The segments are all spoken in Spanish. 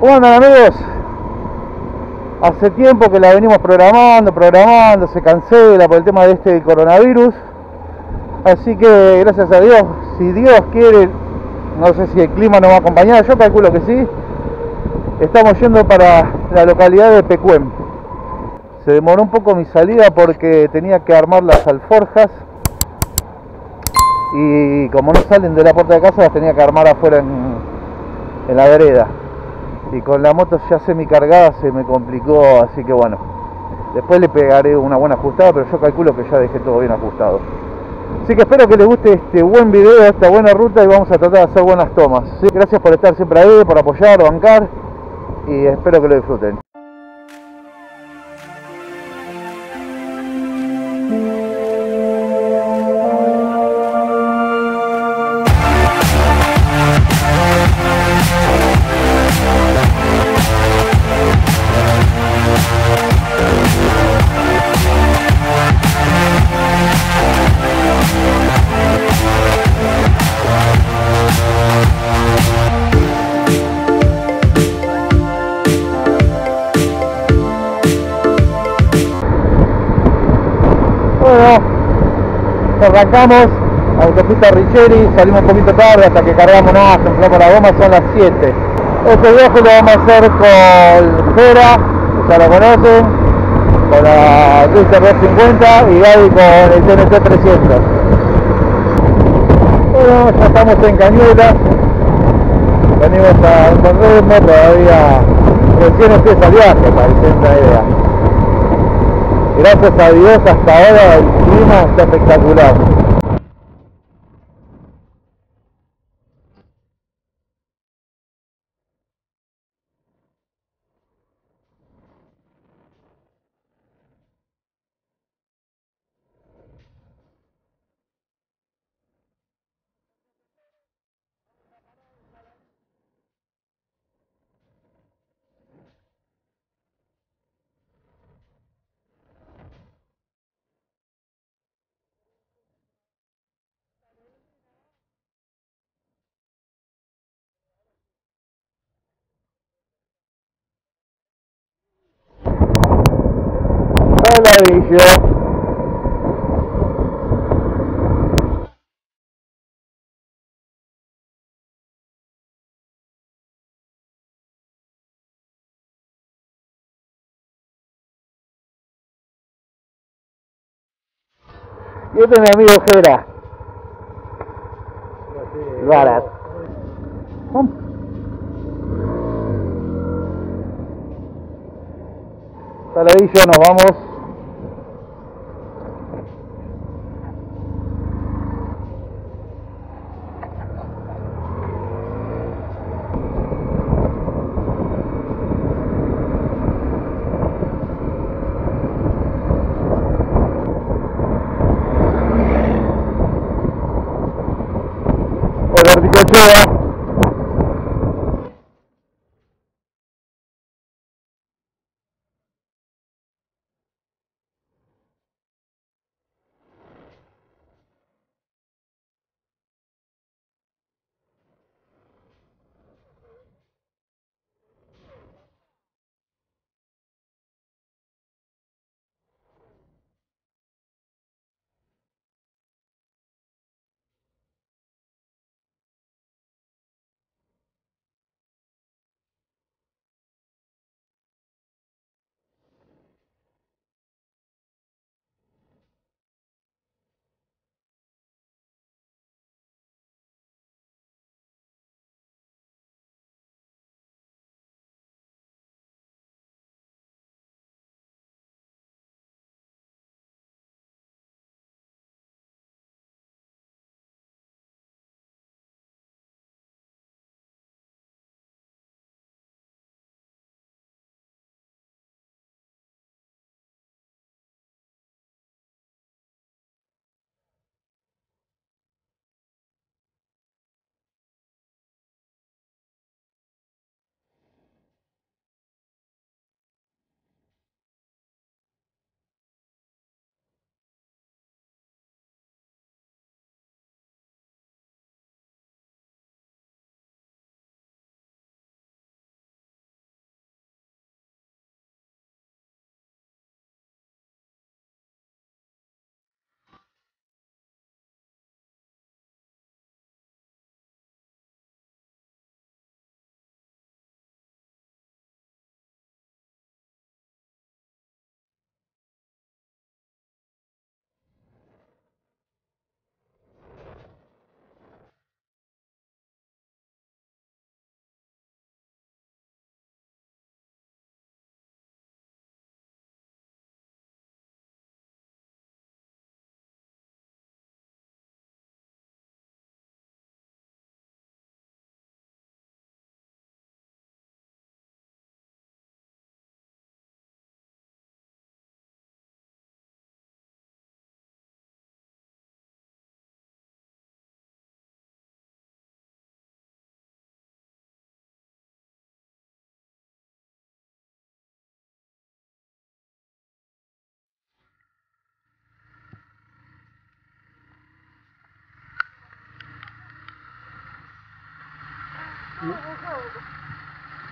Bueno amigos, hace tiempo que la venimos programando, programando, se cancela por el tema de este coronavirus. Así que gracias a Dios, si Dios quiere, no sé si el clima nos va a acompañar, yo calculo que sí. Estamos yendo para la localidad de Pecuén. Se demoró un poco mi salida porque tenía que armar las alforjas y como no salen de la puerta de casa las tenía que armar afuera en, en la vereda y con la moto ya semi cargada se me complicó, así que bueno, después le pegaré una buena ajustada, pero yo calculo que ya dejé todo bien ajustado. Así que espero que les guste este buen video, esta buena ruta y vamos a tratar de hacer buenas tomas. Gracias por estar siempre ahí, por apoyar, bancar y espero que lo disfruten. Arrancamos, autopista Richeri, salimos un poquito tarde hasta que cargamos nada, enflamos la goma, son las 7. Este viaje lo vamos a hacer con Jera, ya lo conocen, con la Twister 250 y Gaby con el TNT 300. Bueno, ya estamos en Cañuelas, venimos a un buen ritmo, todavía recién empieza el viaje, para que idea gracias a Dios hasta ahora el clima está espectacular. Hola, Y este es mi amigo Jera. Varas. Saladillo, nos vamos.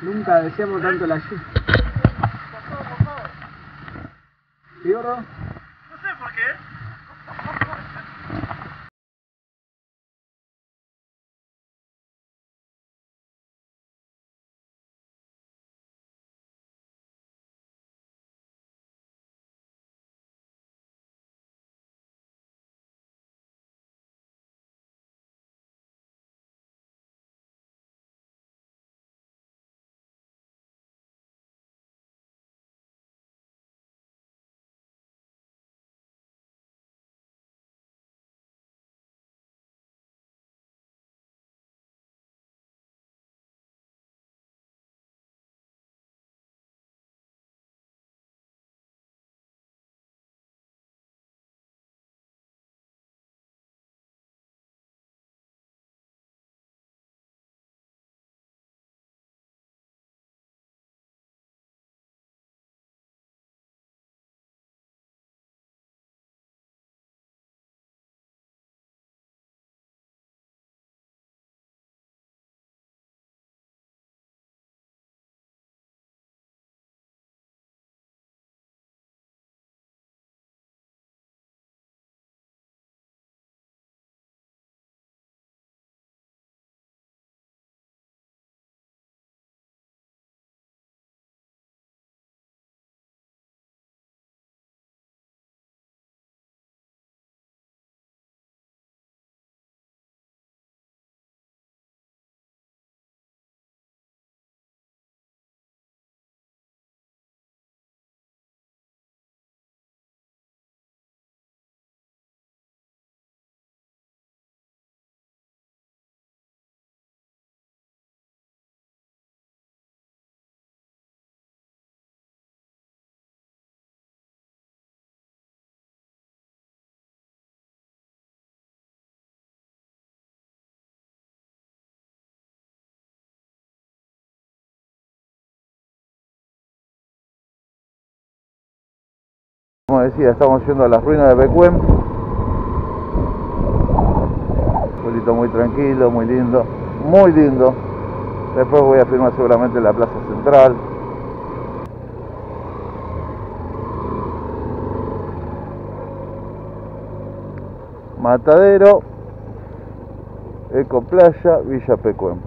Nunca deseamos tanto la lluvia. ¿Sí? Como decía, estamos yendo a las ruinas de Becuem. Pueblito muy tranquilo, muy lindo, muy lindo. Después voy a firmar seguramente en la plaza central. Matadero, Eco Playa, Villa Pecuem.